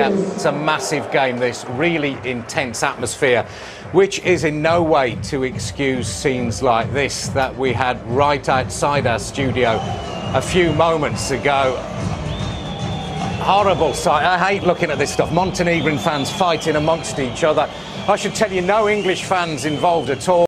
Yeah, it's a massive game, this really intense atmosphere, which is in no way to excuse scenes like this that we had right outside our studio a few moments ago. Horrible sight. I hate looking at this stuff. Montenegrin fans fighting amongst each other. I should tell you, no English fans involved at all.